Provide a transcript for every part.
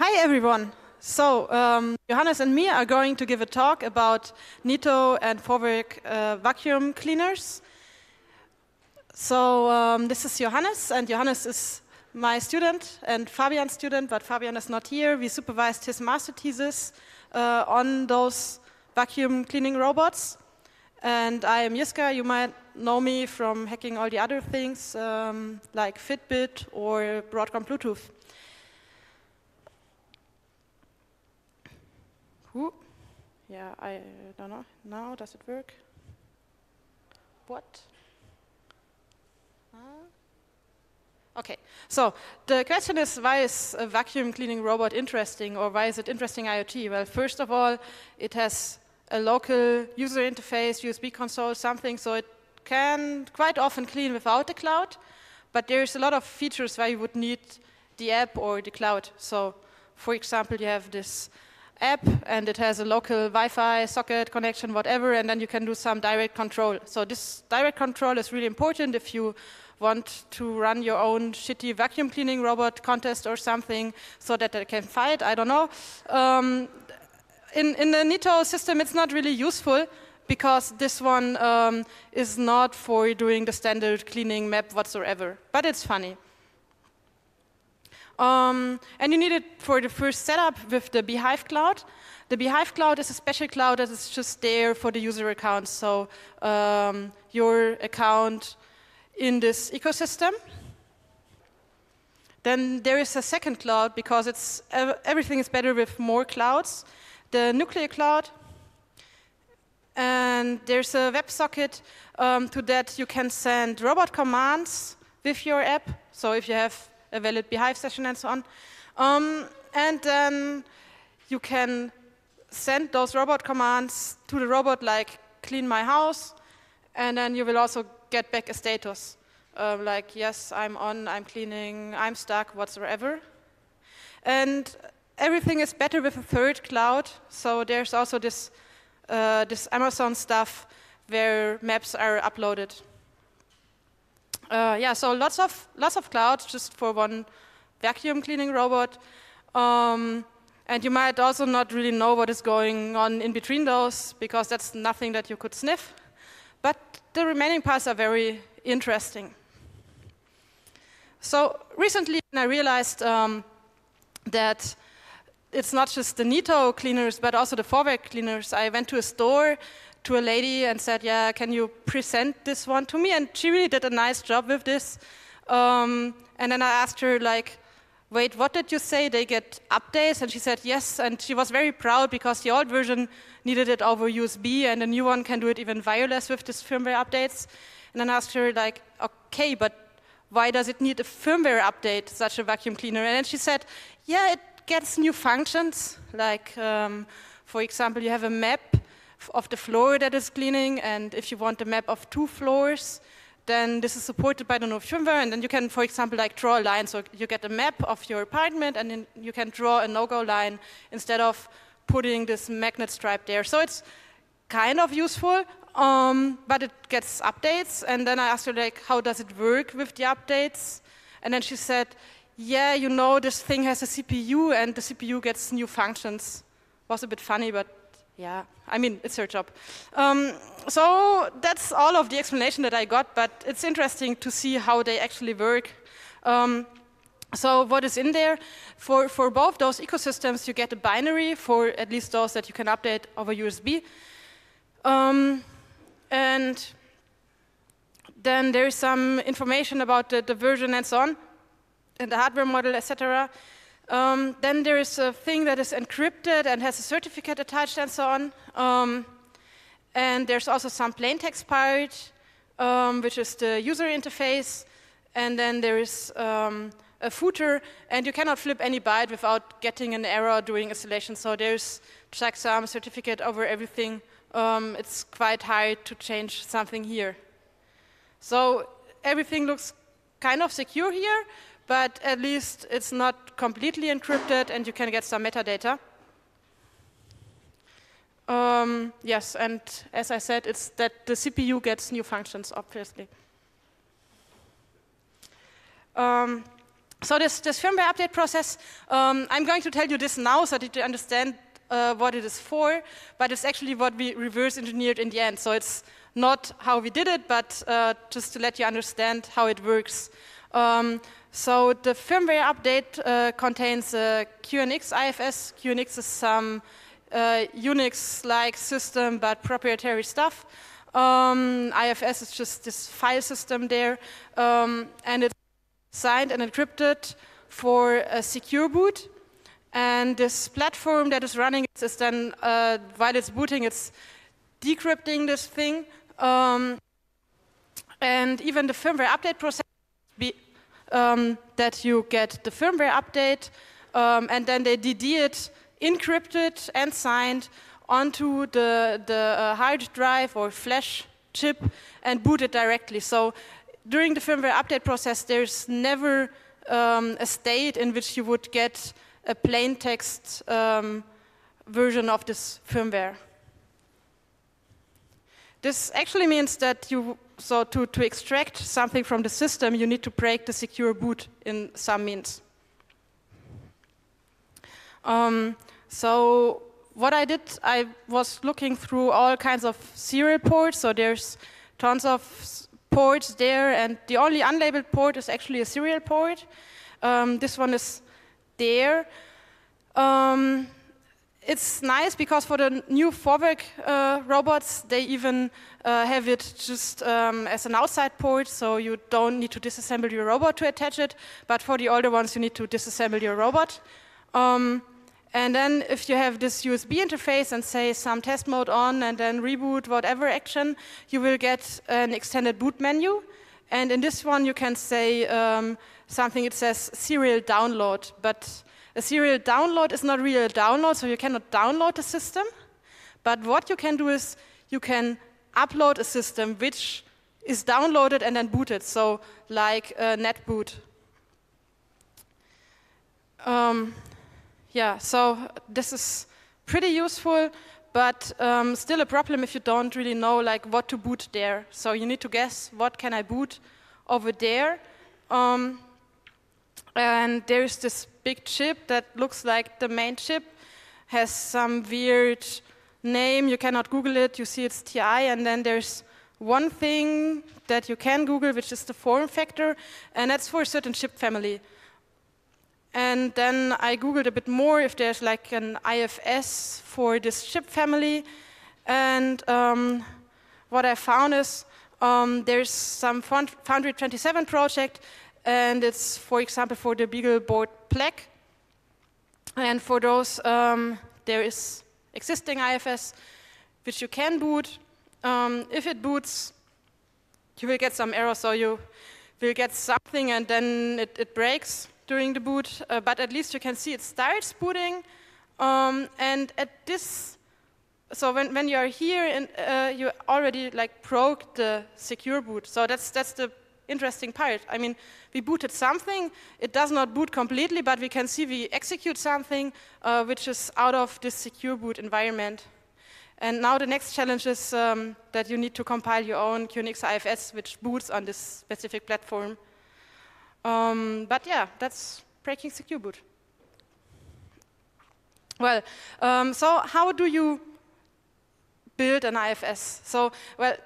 Hi everyone. So um, Johannes and me are going to give a talk about Nito and Vorwerk uh, vacuum cleaners. So um, this is Johannes, and Johannes is my student and Fabian's student, but Fabian is not here. We supervised his master thesis uh, on those vacuum cleaning robots. And I am Jiska. You might know me from hacking all the other things um, like Fitbit or Broadcom Bluetooth. Ooh. Yeah, I uh, don't know. Now, does it work? What? Okay, so the question is why is a vacuum cleaning robot interesting or why is it interesting IoT? Well, first of all, it has a local user interface, USB console, something, so it can quite often clean without the cloud, but there's a lot of features where you would need the app or the cloud. So, for example, you have this app and it has a local Wi-Fi socket connection, whatever, and then you can do some direct control. So this direct control is really important if you want to run your own shitty vacuum cleaning robot contest or something so that they can fight, I don't know. Um, in, in the Nito system, it's not really useful because this one um, is not for doing the standard cleaning map whatsoever, but it's funny. Um, and you need it for the first setup with the bhyve Cloud. The bhyve Cloud is a special cloud that is just there for the user account. So um, your account in this ecosystem. Then there is a second cloud because it's everything is better with more clouds. The nuclear cloud. And there's a WebSocket um, to that you can send robot commands with your app. So if you have a valid bhyve session and so on. Um, and then you can send those robot commands to the robot like clean my house, and then you will also get back a status um, like yes, I'm on, I'm cleaning, I'm stuck, whatsoever. And everything is better with a third cloud, so there's also this, uh, this Amazon stuff where maps are uploaded. Uh, yeah, so lots of lots of clouds just for one vacuum cleaning robot. Um, and you might also not really know what is going on in between those because that's nothing that you could sniff. But the remaining parts are very interesting. So recently I realized um, that it's not just the Nito cleaners, but also the Vorwerk cleaners. I went to a store to a lady and said, yeah, can you present this one to me? And she really did a nice job with this. Um, and then I asked her, like, wait, what did you say? They get updates? And she said, yes. And she was very proud because the old version needed it over USB and the new one can do it even wireless with this firmware updates. And then I asked her, like, okay, but why does it need a firmware update, such a vacuum cleaner? And then she said, yeah, it gets new functions. Like, um, for example, you have a map of the floor that is cleaning, and if you want a map of two floors, then this is supported by the new firmware, and then you can, for example, like draw a line. So you get a map of your apartment, and then you can draw a no-go line instead of putting this magnet stripe there. So it's kind of useful, um, but it gets updates. And then I asked her, like, how does it work with the updates? And then she said, yeah, you know, this thing has a CPU, and the CPU gets new functions. Was a bit funny, but yeah, I mean, it's her job. Um, so that's all of the explanation that I got, but it's interesting to see how they actually work. Um, so what is in there? For, for both those ecosystems, you get a binary for at least those that you can update over USB. Um, and then there is some information about the, the version and so on, and the hardware model, etc. Um, then there is a thing that is encrypted and has a certificate attached and so on. Um, and there's also some plain text part, um, which is the user interface. And then there is um, a footer, and you cannot flip any byte without getting an error during installation. So there's checksum certificate over everything. Um, it's quite hard to change something here. So everything looks kind of secure here, but at least it's not completely encrypted and you can get some metadata. Um, yes, and as I said, it's that the CPU gets new functions, obviously. Um, so this, this firmware update process, um, I'm going to tell you this now so that you understand uh, what it is for, but it's actually what we reverse engineered in the end. So it's not how we did it, but uh, just to let you understand how it works. Um, so the firmware update uh, contains a QNX IFS. QNX is some uh, Unix-like system, but proprietary stuff. Um, IFS is just this file system there, um, and it's signed and encrypted for a secure boot. And this platform that is running is then, uh, while it's booting, it's decrypting this thing. Um, and even the firmware update process be, um, that you get the firmware update, um, and then they DD it encrypted and signed onto the, the uh, hard drive or flash chip and boot it directly. So during the firmware update process, there's never um, a state in which you would get a plain text um, version of this firmware. This actually means that you, so to, to extract something from the system, you need to break the secure boot in some means. Um, so what I did, I was looking through all kinds of serial ports. So there's tons of ports there, and the only unlabeled port is actually a serial port. Um, this one is there. Um, it's nice because for the new Vorwerk uh, robots, they even uh, have it just um, as an outside port, so you don't need to disassemble your robot to attach it. But for the older ones, you need to disassemble your robot. Um, and then if you have this USB interface and say some test mode on and then reboot whatever action, you will get an extended boot menu. And in this one, you can say um, something, it says serial download. But a serial download is not really a download, so you cannot download the system. But what you can do is you can upload a system which is downloaded and then booted, so like a netboot. Um, yeah, so this is pretty useful, but um, still a problem if you don't really know like what to boot there. So you need to guess what can I boot over there. Um, and there's this big chip that looks like the main chip, has some weird name, you cannot Google it, you see it's TI, and then there's one thing that you can Google, which is the form factor, and that's for a certain chip family. And then I Googled a bit more if there's like an IFS for this chip family. And um, what I found is um, there's some Foundry 27 project, and it's, for example, for the BeagleBoard Black. And for those, um, there is existing IFS, which you can boot. Um, if it boots, you will get some error, so you will get something and then it, it breaks during the boot, uh, but at least you can see it starts booting. Um, and at this, so when, when you're here, and, uh, you already like broke the secure boot. So that's, that's the interesting part. I mean, we booted something, it does not boot completely, but we can see we execute something uh, which is out of this secure boot environment. And now the next challenge is um, that you need to compile your own QNX IFS, which boots on this specific platform. Um, but yeah, that's breaking secure boot. Well, um, so how do you build an IFS? So, well,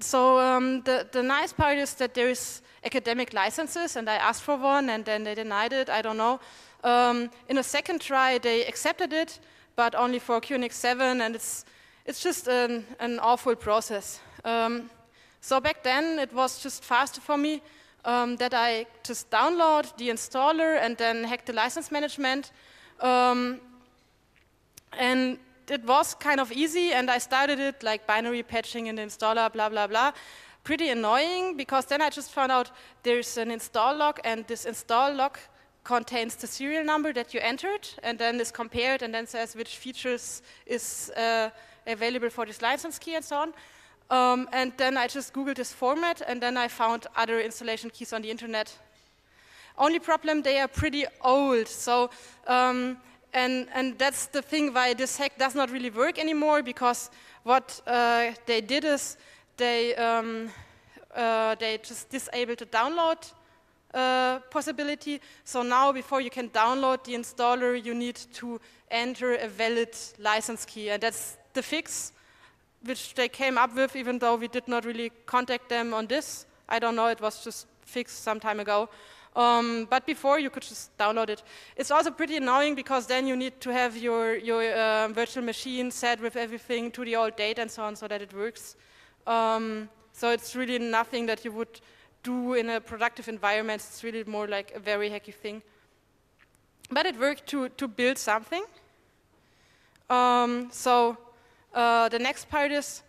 so um, the, the nice part is that there is academic licenses, and I asked for one, and then they denied it, I don't know. Um, in a second try, they accepted it, but only for QNX 7, and it's, it's just an, an awful process. Um, so back then, it was just faster for me um, that I just download the installer and then hack the license management. Um, and it was kind of easy, and I started it like binary patching in the installer, blah, blah, blah. Pretty annoying because then I just found out there's an install log, and this install log contains the serial number that you entered, and then is compared and then says which features is uh, available for this license key and so on. Um, and then I just Googled this format, and then I found other installation keys on the internet. Only problem, they are pretty old. So, um, and, and that's the thing why this hack does not really work anymore, because what uh, they did is they, um, uh, they just disabled the download uh, possibility. So now before you can download the installer, you need to enter a valid license key. And that's the fix which they came up with, even though we did not really contact them on this. I don't know, it was just fixed some time ago. Um, but before, you could just download it. It's also pretty annoying because then you need to have your, your uh, virtual machine set with everything to the old date and so on so that it works. Um, so it's really nothing that you would do in a productive environment. It's really more like a very hacky thing. But it worked to, to build something. Um, so uh, the next part is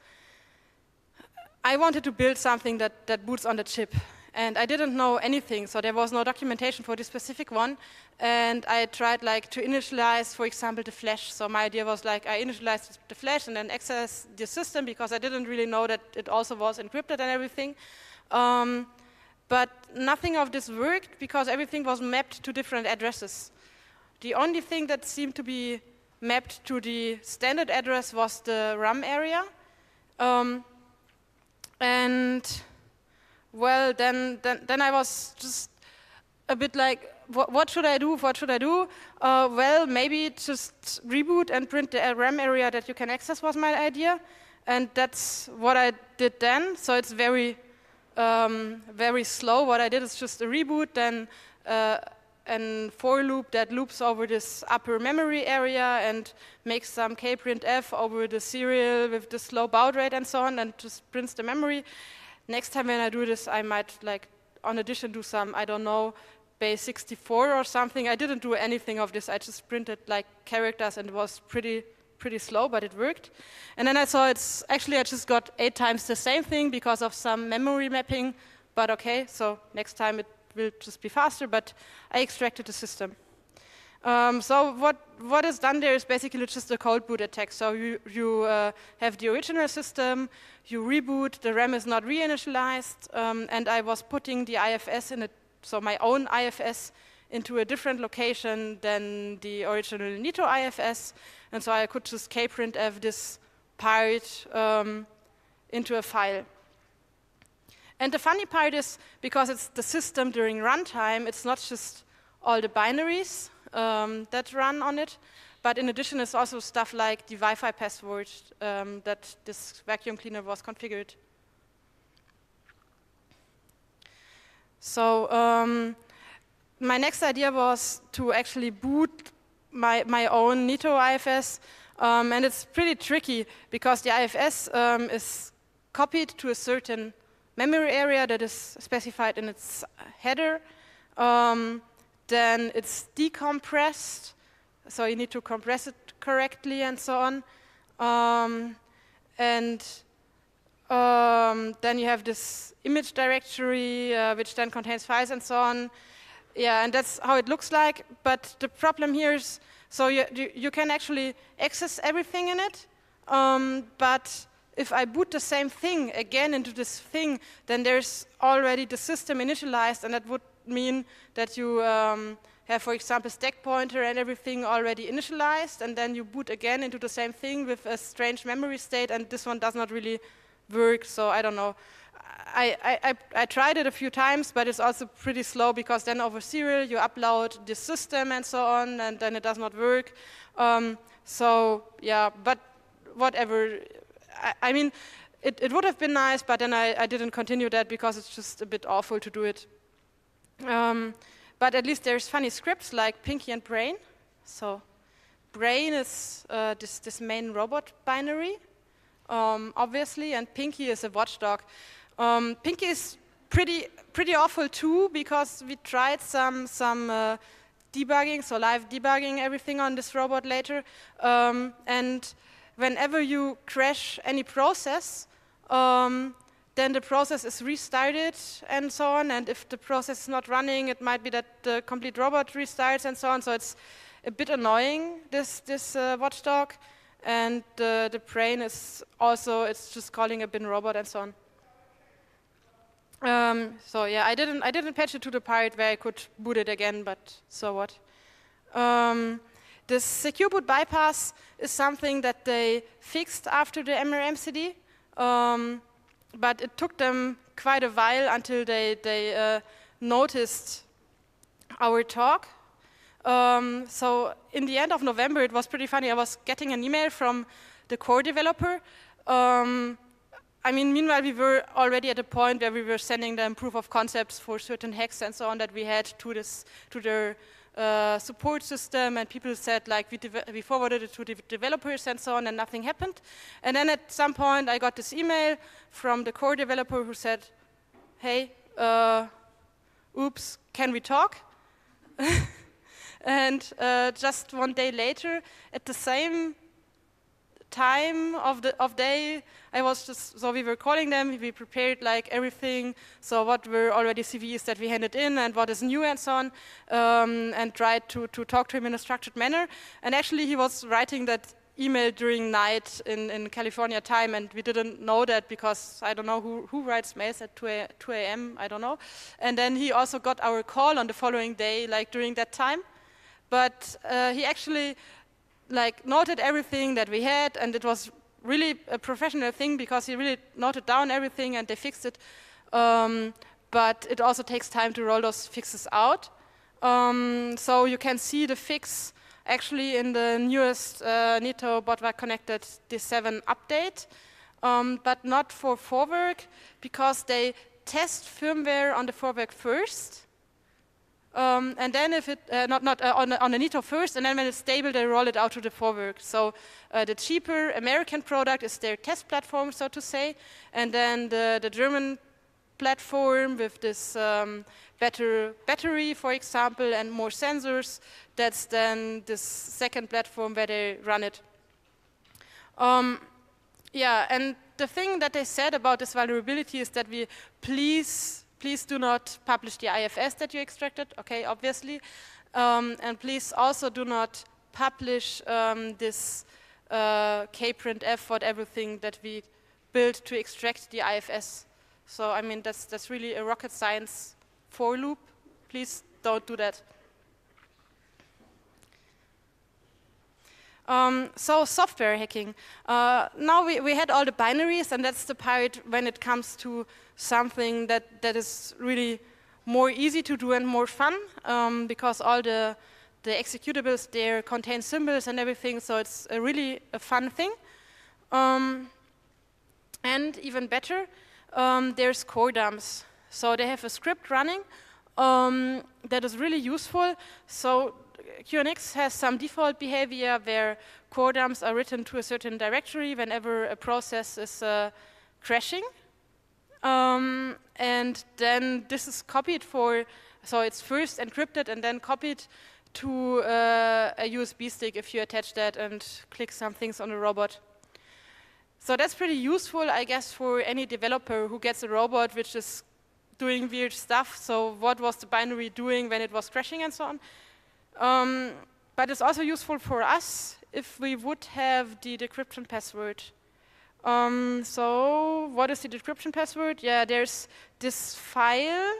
I wanted to build something that, that boots on the chip. And I didn't know anything, so there was no documentation for this specific one. And I tried like to initialize, for example, the flash. So my idea was like I initialized the flash and then access the system because I didn't really know that it also was encrypted and everything. Um, but nothing of this worked because everything was mapped to different addresses. The only thing that seemed to be mapped to the standard address was the RAM area. Um, and well, then, then, then I was just a bit like, what, what should I do? What should I do? Uh, well, maybe just reboot and print the RAM area that you can access was my idea. And that's what I did then. So it's very, um, very slow. What I did is just a reboot, then uh, for loop that loops over this upper memory area and makes some kprintf over the serial with the slow baud rate and so on and just prints the memory. Next time when I do this, I might like on addition do some, I don't know, base 64 or something. I didn't do anything of this. I just printed like characters and it was pretty pretty slow, but it worked. And then I saw it's actually I just got eight times the same thing because of some memory mapping, but okay, so next time it will just be faster, but I extracted the system. Um, so what, what is done there is basically just a cold boot attack. So you, you uh, have the original system, you reboot, the RAM is not reinitialized, um, and I was putting the IFS in a, so my own IFS into a different location than the original Nito IFS, and so I could just kprintf this part um, into a file. And the funny part is, because it's the system during runtime, it's not just all the binaries um, that run on it, but in addition, it's also stuff like the Wi-Fi password um, that this vacuum cleaner was configured. So um, my next idea was to actually boot my, my own Nito IFS, um, and it's pretty tricky because the IFS um, is copied to a certain memory area that is specified in its header. Um, then it's decompressed, so you need to compress it correctly and so on. Um, and um, then you have this image directory, uh, which then contains files and so on. Yeah, and that's how it looks like. But the problem here is, so you, you can actually access everything in it, um, but if I boot the same thing again into this thing, then there's already the system initialized, and that would mean that you um, have, for example, stack pointer and everything already initialized, and then you boot again into the same thing with a strange memory state, and this one does not really work, so I don't know. I, I, I, tried it a few times, but it's also pretty slow because then over serial you upload the system and so on, and then it does not work. Um, so yeah, but whatever. I, I mean, it, it, would have been nice, but then I, I, didn't continue that because it's just a bit awful to do it. Um, but at least there's funny scripts like Pinky and Brain. So Brain is uh, this, this main robot binary, um, obviously, and Pinky is a watchdog. Um, Pinky is pretty pretty awful too because we tried some some uh, debugging, so live debugging everything on this robot later, um, and whenever you crash any process, um, then the process is restarted and so on. And if the process is not running, it might be that the complete robot restarts and so on. So it's a bit annoying, this, this uh, watchdog. And uh, the brain is also, it's just calling a bin robot and so on. Um, so yeah, I didn't, I didn't patch it to the part where I could boot it again, but so what. Um, this secure boot bypass is something that they fixed after the MRMCD, um, but it took them quite a while until they, they uh, noticed our talk. Um, so in the end of November, it was pretty funny. I was getting an email from the core developer. Um, I mean, meanwhile, we were already at a point where we were sending them proof of concepts for certain hacks and so on that we had to this to their uh, support system, and people said like we, we forwarded it to the developers and so on, and nothing happened. And then at some point, I got this email from the core developer who said, "Hey, uh, oops, can we talk?" and uh, just one day later, at the same time of the of day I was just so we were calling them we prepared like everything. So what were already CVs that we handed in and what is new and so on um, and tried to to talk to him in a structured manner. And actually he was writing that email during night in, in California time and we didn't know that because I don't know who, who writes mails at 2 a.m. I don't know. And then he also got our call on the following day like during that time. But uh, he actually like noted everything that we had, and it was really a professional thing because he really noted down everything and they fixed it. Um, but it also takes time to roll those fixes out. Um, so you can see the fix actually in the newest uh, Neato Botwac connected D7 update, um, but not for Vorwerk because they test firmware on the Vorwerk first um, and then if it, uh, not, not uh, on, on the Neato first, and then when it's stable, they roll it out to the Vorwerk. So uh, the cheaper American product is their test platform, so to say, and then the, the German platform with this um, better battery, for example, and more sensors, that's then this second platform where they run it. Um, yeah, and the thing that they said about this vulnerability is that we please Please do not publish the IFS that you extracted, okay, obviously. Um, and please also do not publish um, this uh, kprintf, what everything that we built to extract the IFS. So, I mean, that's, that's really a rocket science for loop. Please don't do that. Um, so software hacking. Uh, now we, we had all the binaries, and that's the part when it comes to something that, that is really more easy to do and more fun, um, because all the, the executables there contain symbols and everything, so it's a really a fun thing. Um, and even better, um, there's core dumps. So they have a script running um, that is really useful. So QNX has some default behavior where core dumps are written to a certain directory whenever a process is uh, crashing. Um, and then this is copied for, so it's first encrypted and then copied to uh, a USB stick if you attach that and click some things on the robot. So that's pretty useful, I guess, for any developer who gets a robot which is doing weird stuff. So what was the binary doing when it was crashing and so on. Um, but it's also useful for us if we would have the decryption password. Um, so what is the decryption password? Yeah, there's this file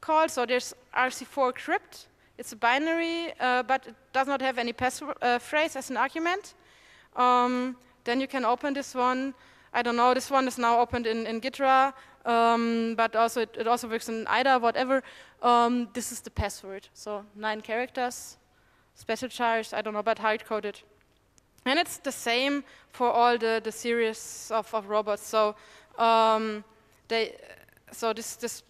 called, so there's RC4 crypt. It's a binary, uh, but it does not have any password uh, as an argument. Um, then you can open this one. I don't know, this one is now opened in, in Gitra, um, but also it, it, also works in IDA, whatever. Um, this is the password, so nine characters, special charge, I don't know, but hard-coded. And it's the same for all the, the series of, of robots. So um, they, so this, this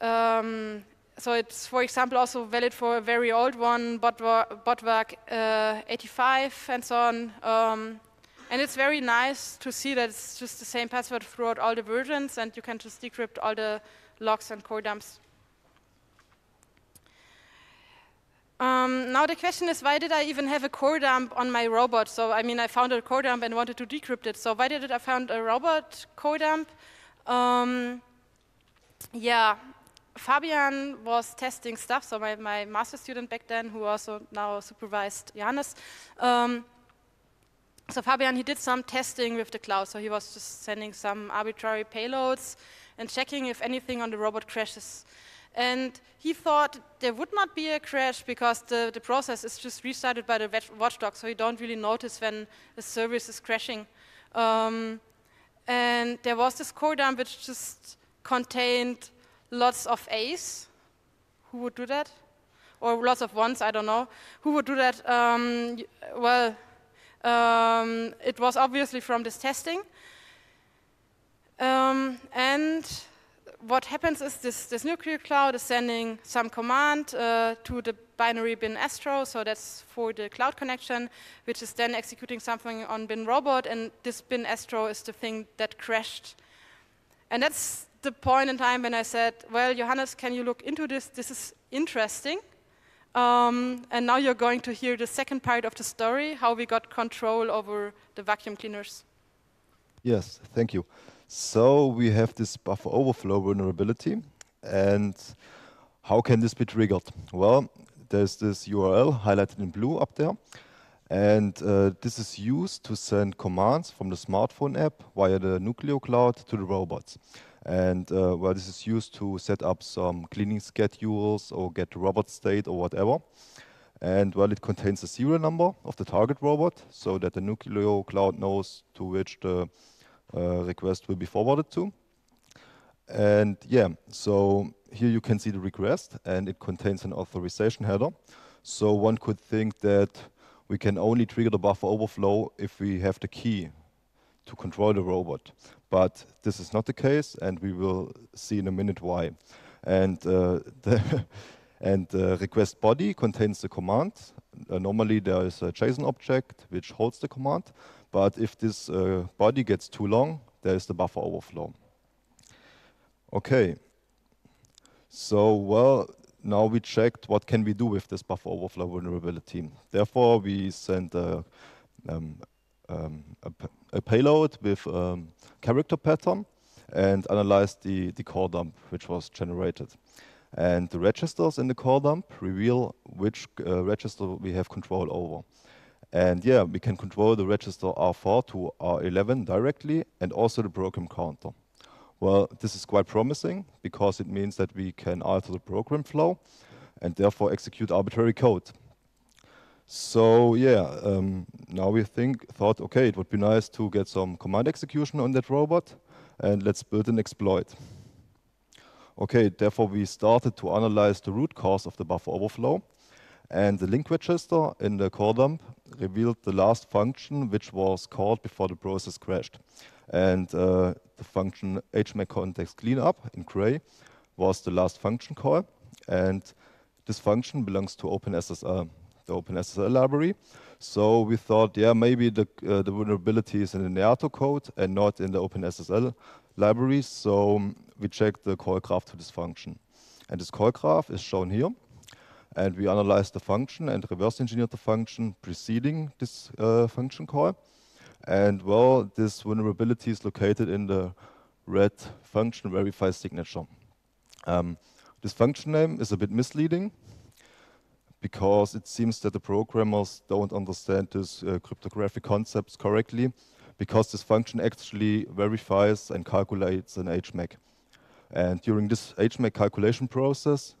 um, so it's, for example, also valid for a very old one, Botwac uh, 85 and so on. And it's very nice to see that it's just the same password throughout all the versions, and you can just decrypt all the logs and core dumps. Um, now the question is, why did I even have a core dump on my robot? So, I mean, I found a core dump and wanted to decrypt it. So, why did I found a robot core dump? Um, yeah, Fabian was testing stuff. So, my, my master student back then, who also now supervised Johannes, um, so Fabian, he did some testing with the cloud. So he was just sending some arbitrary payloads and checking if anything on the robot crashes. And he thought there would not be a crash because the, the process is just restarted by the watchdog, so you don't really notice when the service is crashing. Um, and there was this core dump which just contained lots of A's. Who would do that? Or lots of ones, I don't know. Who would do that? Um, well, um, it was obviously from this testing. Um, and what happens is this, this nuclear cloud is sending some command uh, to the binary bin astro, so that's for the cloud connection, which is then executing something on bin robot, and this bin astro is the thing that crashed. And that's the point in time when I said, well, Johannes, can you look into this? This is interesting. Um, and now you're going to hear the second part of the story, how we got control over the vacuum cleaners. Yes, thank you. So we have this buffer overflow vulnerability. And how can this be triggered? Well, there's this URL highlighted in blue up there. And uh, this is used to send commands from the smartphone app via the Nucleo cloud to the robots. And uh, well, this is used to set up some cleaning schedules or get the robot state or whatever. And well, it contains a serial number of the target robot so that the Nucleo cloud knows to which the uh, request will be forwarded to. And yeah, so here you can see the request and it contains an authorization header. So one could think that we can only trigger the buffer overflow if we have the key to control the robot. But this is not the case and we will see in a minute why. And uh, the and the request body contains the command. Uh, normally there is a JSON object which holds the command. But if this uh, body gets too long, there is the buffer overflow. Okay. So, well, now we checked what can we do with this buffer overflow vulnerability. Therefore, we sent a, um, um, a, a, payload with um, character pattern and analyzed the, the core dump which was generated. And the registers in the core dump reveal which uh, register we have control over. And yeah, we can control the register R4 to R11 directly and also the program counter. Well, this is quite promising because it means that we can alter the program flow and therefore execute arbitrary code. So yeah, um, now we think, thought, okay, it would be nice to get some command execution on that robot and let's build an exploit. Okay, therefore we started to analyze the root cause of the buffer overflow and the link register in the core dump revealed the last function which was called before the process crashed. And uh, the function hmac context cleanup in gray was the last function call. And this function belongs to OpenSSL, the OpenSSL library. So we thought, yeah, maybe the, uh, the vulnerability is in the Neato code and not in the OpenSSL library. So um, we checked the call graph to this function. And this call graph is shown here. And we analyzed the function and reverse engineered the function preceding this uh, function call. And well, this vulnerability is located in the red function verify signature. Um, this function name is a bit misleading because it seems that the programmers don't understand these uh, cryptographic concepts correctly because this function actually verifies and calculates an HMAC. And during this HMAC calculation process,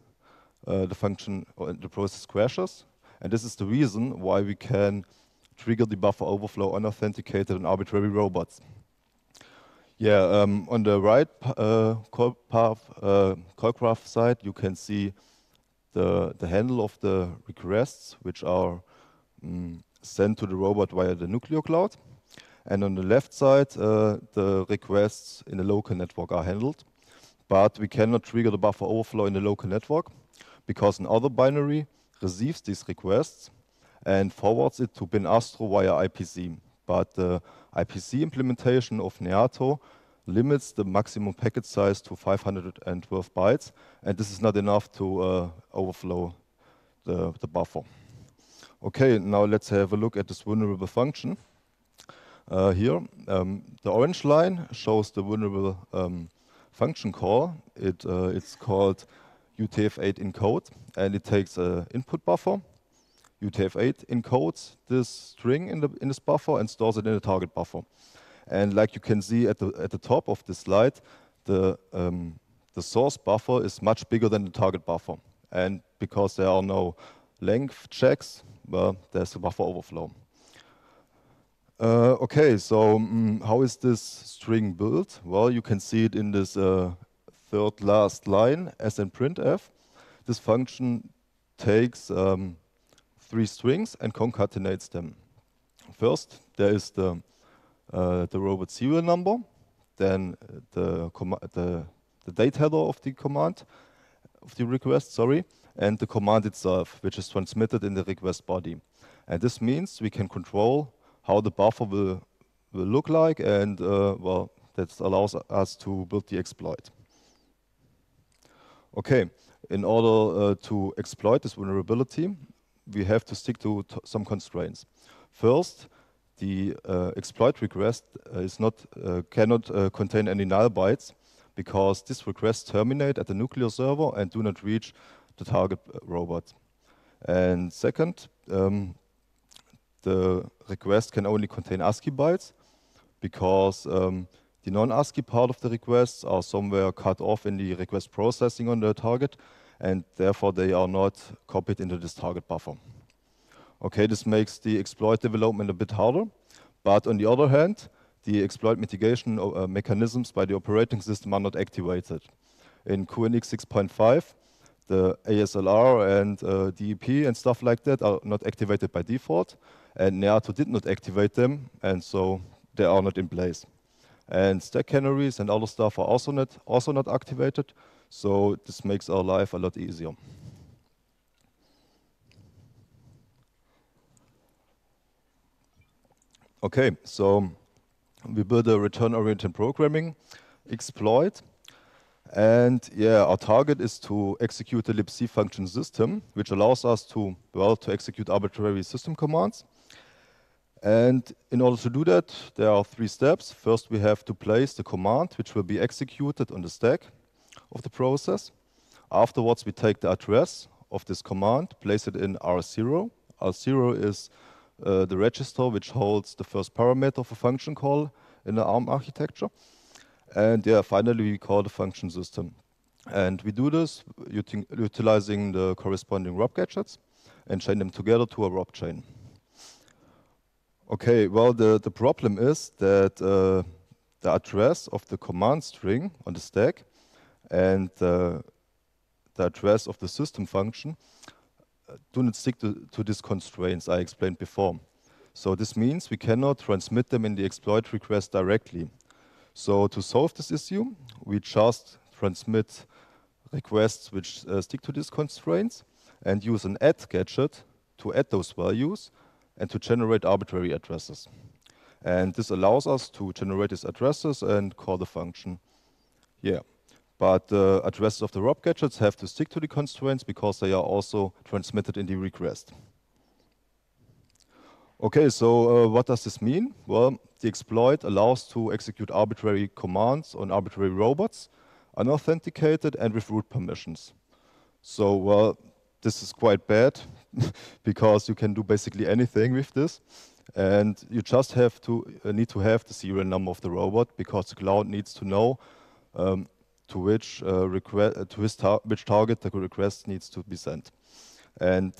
uh, the function or the process crashes. And this is the reason why we can trigger the buffer overflow unauthenticated and arbitrary robots. Yeah, um, on the right uh, call path, uh, call graph side, you can see the, the handle of the requests, which are um, sent to the robot via the Nucleo cloud. And on the left side, uh, the requests in the local network are handled. But we cannot trigger the buffer overflow in the local network because another binary receives these requests and forwards it to bin astro via IPC. But the IPC implementation of Neato limits the maximum packet size to 512 bytes, and this is not enough to uh, overflow the, the, buffer. Okay, now let's have a look at this vulnerable function. Uh, here, um, the orange line shows the vulnerable um, function call. It, uh, it's called UTF-8 encode, and it takes an input buffer. UTF-8 encodes this string in, the, in this buffer and stores it in the target buffer. And like you can see at the, at the top of this slide, the, um, the source buffer is much bigger than the target buffer. And because there are no length checks, well, there's a buffer overflow. Uh, okay, so um, how is this string built? Well, you can see it in this uh, third last line as in printf. This function takes um, three strings and concatenates them. First, there is the, uh, the robot serial number, then the, the, the date header of the command, of the request, sorry, and the command itself, which is transmitted in the request body. And this means we can control how the buffer will, will look like, and uh, well, that allows us to build the exploit. Okay, in order uh, to exploit this vulnerability, we have to stick to some constraints. First, the uh, exploit request uh, is not uh, cannot uh, contain any null bytes because these requests terminate at the nuclear server and do not reach the target robot. And second, um, the request can only contain ASCII bytes because um, the non-ASCII part of the requests are somewhere cut off in the request processing on the target, and therefore they are not copied into this target buffer. Okay, this makes the exploit development a bit harder, but on the other hand, the exploit mitigation uh, mechanisms by the operating system are not activated. In QNX 6.5, the ASLR and uh, DEP and stuff like that are not activated by default, and Neato did not activate them, and so they are not in place. And stack canaries and other stuff are also not, also not activated. So this makes our life a lot easier. Okay, so we build a return-oriented programming exploit. And yeah, our target is to execute the libc function system, which allows us to, well, to execute arbitrary system commands. And in order to do that, there are three steps. First, we have to place the command, which will be executed on the stack of the process. Afterwards, we take the address of this command, place it in R0. R0 is uh, the register which holds the first parameter of a function call in the ARM architecture. And yeah, finally, we call the function system. And we do this util utilizing the corresponding ROP gadgets and chain them together to a ROP chain. Okay, well, the, the problem is that uh, the address of the command string on the stack and uh, the address of the system function uh, do not stick to, to these constraints I explained before. So this means we cannot transmit them in the exploit request directly. So to solve this issue, we just transmit requests which uh, stick to these constraints and use an add gadget to add those values and to generate arbitrary addresses. And this allows us to generate these addresses and call the function here. But the uh, addresses of the ROP gadgets have to stick to the constraints because they are also transmitted in the request. Okay, so uh, what does this mean? Well, the exploit allows to execute arbitrary commands on arbitrary robots, unauthenticated and with root permissions. So, well, this is quite bad because you can do basically anything with this. And you just have to uh, need to have the serial number of the robot because the cloud needs to know um, to which uh, request uh, to tar which target the request needs to be sent. And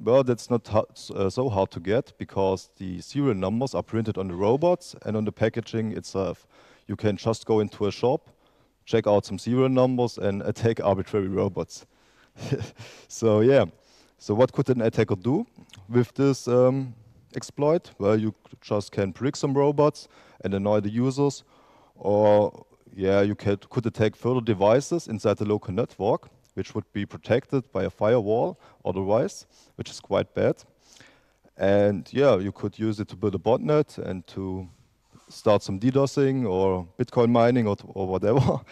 well, that's not uh, so hard to get because the serial numbers are printed on the robots and on the packaging itself. You can just go into a shop, check out some serial numbers, and attack arbitrary robots. so yeah, so what could an attacker do with this um, exploit? Well, you just can prick some robots and annoy the users, or yeah, you could, could attack further devices inside the local network, which would be protected by a firewall otherwise, which is quite bad. And yeah, you could use it to build a botnet and to start some DDoSing or Bitcoin mining or, or whatever.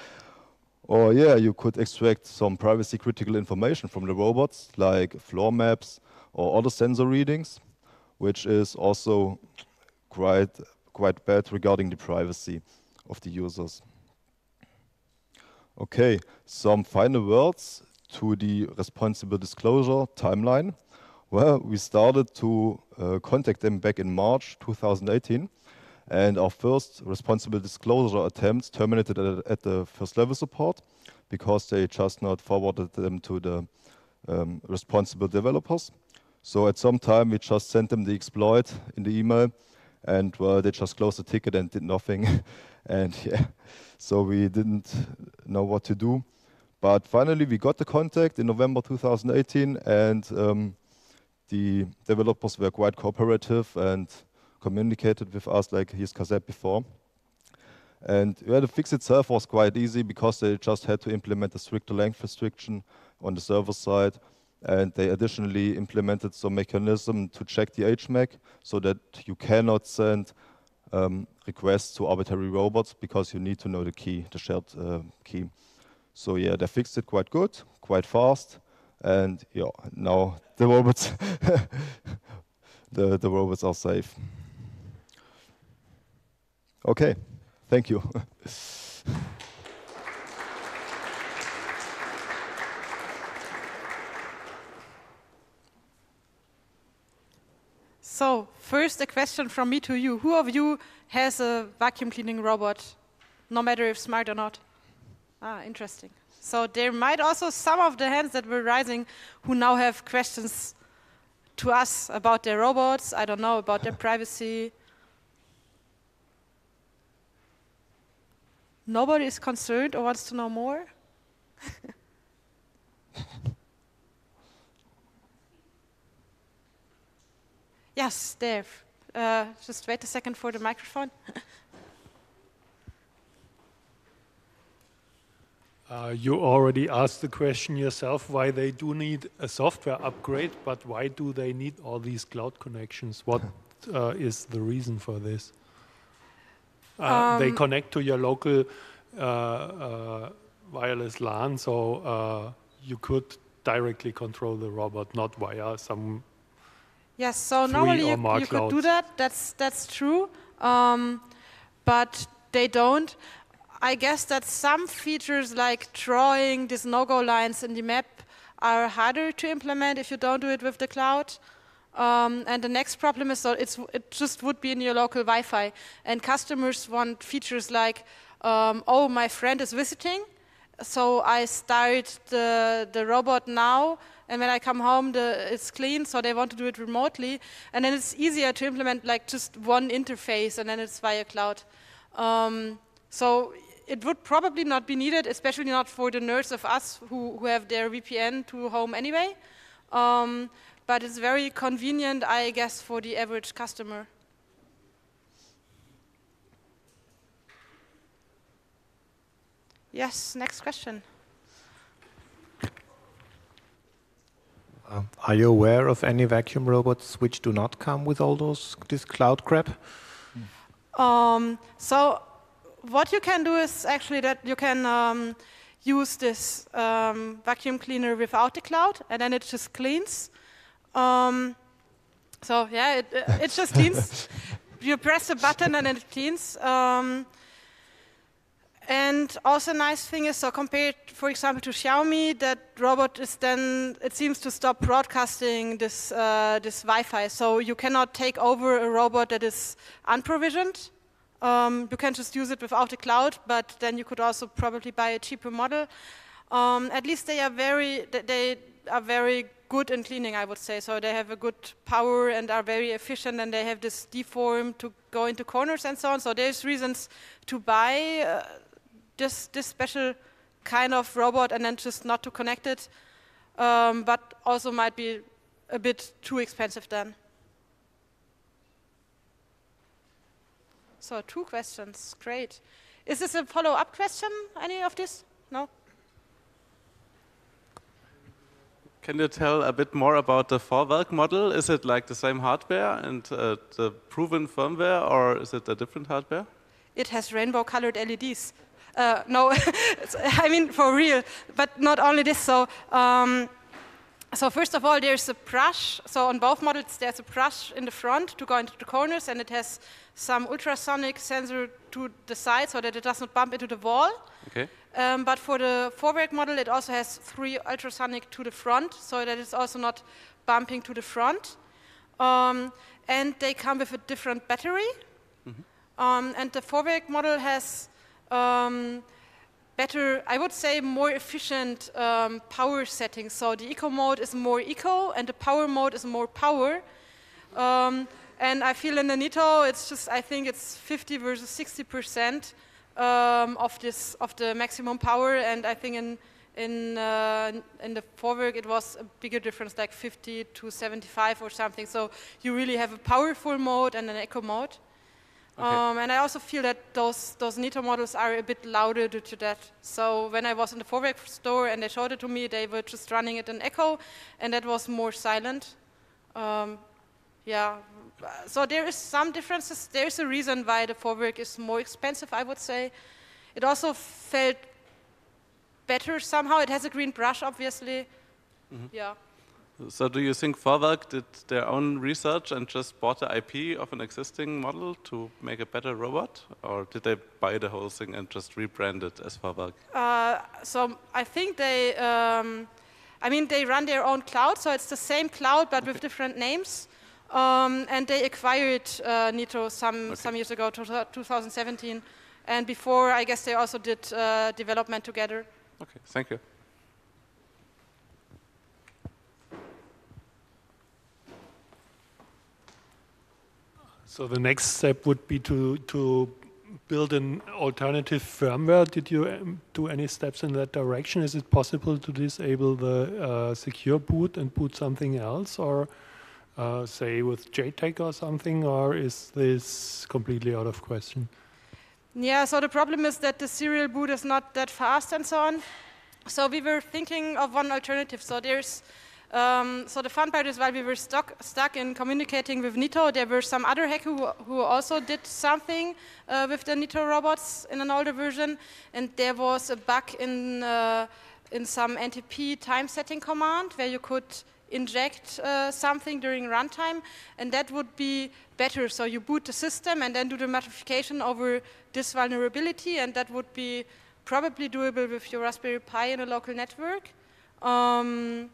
Or yeah, you could extract some privacy critical information from the robots, like floor maps or other sensor readings, which is also quite, quite bad regarding the privacy of the users. Okay, some final words to the responsible disclosure timeline. Well, we started to uh, contact them back in March 2018 and our first responsible disclosure attempts terminated at, at the first level support because they just not forwarded them to the um, responsible developers. So at some time we just sent them the exploit in the email and well, they just closed the ticket and did nothing. and yeah, so we didn't know what to do. But finally, we got the contact in November 2018, and um, the developers were quite cooperative and communicated with us, like Jiska said before. And yeah, the fix itself was quite easy because they just had to implement a stricter length restriction on the server side. And they additionally implemented some mechanism to check the HMAC so that you cannot send um, requests to arbitrary robots because you need to know the key, the shared uh, key. So yeah, they fixed it quite good, quite fast, and yeah, now the robots, the the robots are safe. Okay, thank you. So, first a question from me to you. Who of you has a vacuum cleaning robot, no matter if smart or not? Ah, interesting. So there might also some of the hands that were rising who now have questions to us about their robots, I don't know, about their privacy. Nobody is concerned or wants to know more? yes, Dave. Uh, just wait a second for the microphone. Uh, you already asked the question yourself why they do need a software upgrade, but why do they need all these cloud connections? What uh, is the reason for this? Uh, um, they connect to your local uh, uh, wireless LAN, so uh, you could directly control the robot, not via some. Yes, so normally you, you could do that. That's that's true, um, but they don't. I guess that some features like drawing these no-go lines in the map are harder to implement if you don't do it with the cloud. Um, and the next problem is that it just would be in your local Wi-Fi. And customers want features like, um, oh, my friend is visiting, so I start the, the robot now, and when I come home, the, it's clean, so they want to do it remotely. And then it's easier to implement like just one interface, and then it's via cloud. Um, so it would probably not be needed, especially not for the nerds of us who, who have their VPN to home anyway. Um, but it's very convenient, I guess, for the average customer. Yes, next question. Uh, are you aware of any vacuum robots which do not come with all those this cloud crap? Um, so what you can do is actually that you can um, use this um, vacuum cleaner without the cloud, and then it just cleans. Um, so yeah, it, it just cleans. you press a button and it cleans. Um, and also, nice thing is, so compared, for example, to Xiaomi, that robot is then it seems to stop broadcasting this uh, this Wi-Fi. So you cannot take over a robot that is unprovisioned. Um, you can just use it without the cloud, but then you could also probably buy a cheaper model. Um, at least they are very they are very good in cleaning, I would say. So they have a good power and are very efficient, and they have this D-form to go into corners and so on. So there's reasons to buy uh, this this special kind of robot and then just not to connect it, um, but also might be a bit too expensive then. So two questions, great. Is this a follow-up question, any of this? No? Can you tell a bit more about the Vorwerk model? Is it like the same hardware and uh, the proven firmware, or is it a different hardware? It has rainbow-colored LEDs. Uh, no, I mean for real, but not only this. So um, so first of all, there's a brush. So on both models, there's a brush in the front to go into the corners, and it has some ultrasonic sensor to the side so that it does not bump into the wall. Okay. Um, but for the Vorwerk model, it also has three ultrasonic to the front, so that it's also not bumping to the front. Um, and they come with a different battery. Mm -hmm. um, and the Vorwerk model has um, better, I would say more efficient um, power settings. So the eco mode is more eco and the power mode is more power. Um, and I feel in the Neato, it's just, I think it's 50 versus 60%. um, of this of the maximum power, and I think in in uh, in the Vorwerk it was a bigger difference, like 50 to 75 or something. So you really have a powerful mode and an eco mode. Okay. Um, and I also feel that those those Neato models are a bit louder due to that. So when I was in the Vorwerk store and they showed it to me, they were just running it in echo, and that was more silent. Um, yeah. So there is some differences. There is a reason why the Vorwerk is more expensive, I would say. It also felt better somehow. It has a green brush, obviously. Yeah. So do you think Vorwerk did their own research and just bought the IP of an existing model to make a better robot? Or did they buy the whole thing and just rebrand it as Vorwerk? Uh, so I think they, um, I mean, they run their own cloud, so it's the same cloud but with different names. Um, and they acquired uh, Neato some, Okay. some years ago, 2017. And before, I guess they also did uh, development together. Okay, thank you. So the next step would be to to build an alternative firmware. Did you um, do any steps in that direction? Is it possible to disable the uh, secure boot and boot something else, or uh, say with JTAG or something, or is this completely out of question? Yeah, so the problem is that the serial boot is not that fast and so on. So we were thinking of one alternative. So there's, um, so the fun part is while we were stuck, stuck in communicating with Neato, there were some other hackers who, who also did something uh, with the Neato robots in an older version, and there was a bug in uh, in some NTP time setting command where you could inject uh, something during runtime, and that would be better. So you boot the system and then do the modification over this vulnerability, and that would be probably doable with your Raspberry Pi in a local network. Um,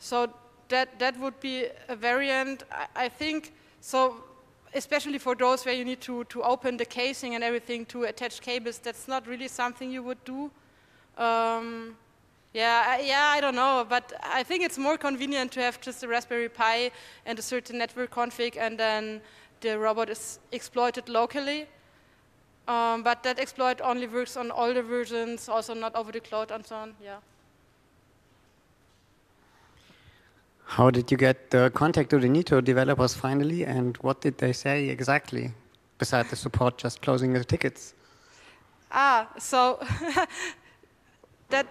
so that that would be a variant. I, I think so. Especially for those where you need to, to open the casing and everything to attach cables, that's not really something you would do. Um, yeah, I, yeah, I don't know, but I think it's more convenient to have just a Raspberry Pi and a certain network config, and then the robot is exploited locally. Um, but that exploit only works on older versions, also not over the cloud and so on. Yeah. How did you get the contact to the Neato developers finally, and what did they say exactly, besides the support just closing the tickets? Ah, so that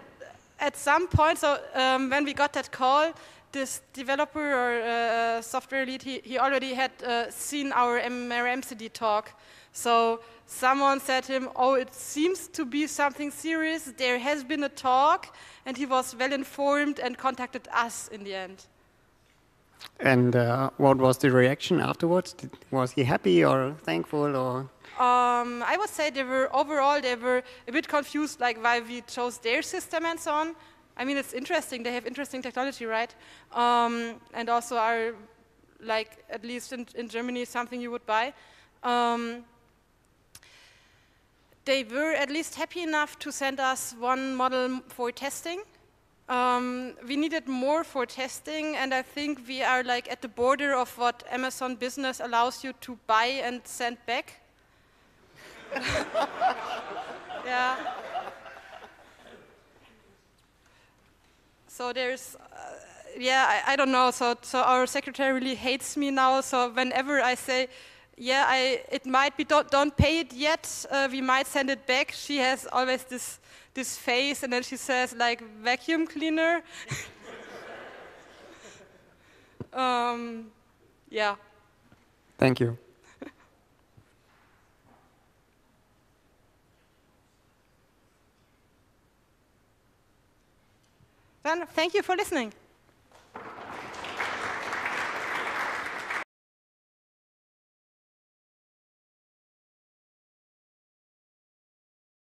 at some point, so um, when we got that call, this developer or uh, software lead, he, he already had uh, seen our MRMCD talk. So someone said to him, oh, it seems to be something serious. There has been a talk, and he was well informed and contacted us in the end. And uh, what was the reaction afterwards? Did, was he happy or thankful or? Um, I would say they were overall they were a bit confused, like why we chose their system and so on. I mean, it's interesting. They have interesting technology, right? Um, and also are like at least in, in Germany something you would buy. Um, they were at least happy enough to send us one model for testing. Um, we needed more for testing, and I think we are like at the border of what Amazon Business allows you to buy and send back. yeah. So there's, uh, yeah, I, I don't know. So, so our secretary really hates me now. So whenever I say, yeah, I, it might be, don't, don't pay it yet, uh, we might send it back, she has always this, this face, and then she says, like, vacuum cleaner. um, yeah. Thank you. Then thank you for listening.